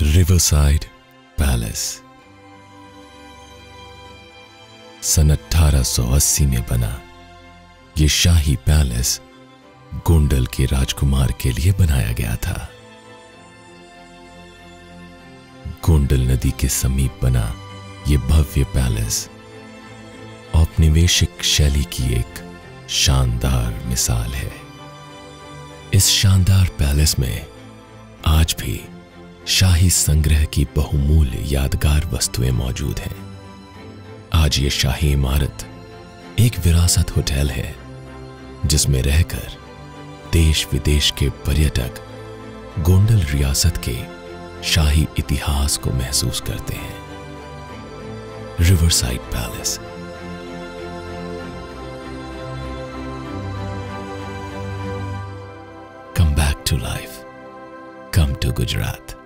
Riverside palace सन 1880 में बना यह शाही पैलेस गोंडल के राजकुमार के लिए बनाया गया था। गोंडल नदी के समीप बना यह भव्य पैलेस औपनिवेशिक शैली की एक शानदार मिसाल है। इस शानदार पैलेस में आज भी शाही संग्रह की बहुमूल्य यादगार वस्तुएँ मौजूद हैं। आज ये शाही इमारत एक विरासत होटल है, जिसमें रहकर देश विदेश के पर्यटक गोंडल रियासत के शाही इतिहास को महसूस करते हैं। Riverside palace. Come back to life come to Gujarat.